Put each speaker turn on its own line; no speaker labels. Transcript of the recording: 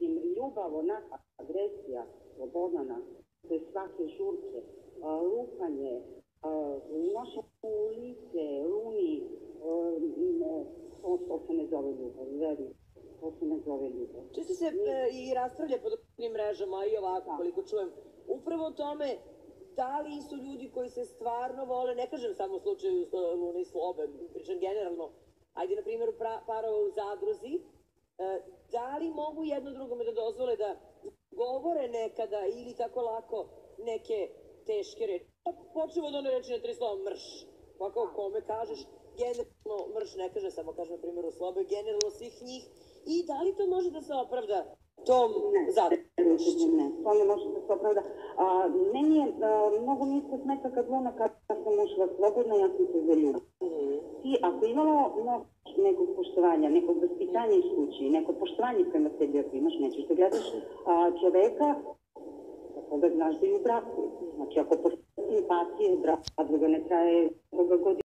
Mislim, ljubav, onaka agresija, slobodana, je svake žurke, lupanje, nošenje u lice, runi, a, m, to, to se ne zove ljubav, veri, to se ne zove ljubav.
Često se e, i raspravlja po društvenim mrežama i ovako,
Da.
koliko čujem, upravo o tome da li su ljudi koji se stvarno vole, ne kažem samo u slučaju e, Lune i Slobe, pričam generalno, ajde na primjer parova u zadruzi, e, da li mogu jedno drugome da dozvole da govore nekada ili tako lako neke teške reči. Pa Počeo od one reči na tri slova mrš. Pa kao kome kažeš, generalno mrš ne kaže, samo kaže na primjer u slobe, generalno svih njih. I da li to može da se opravda tom zadovoljšću?
ne, to ne može da se opravda. A, meni je, a, mnogo mi se smeta kad Luna kad sam ušla slobodna, ja sam se zaljubila. Ti, ako imamo no, nekog poštovanja, nekog vaspitanja iz kući, neko poštovanje prema sebi ako imaš, nećeš da gledaš a, čoveka koga znaš da je u braku. Znači, ako postoji simpatije, brak, a druga ne traje koga god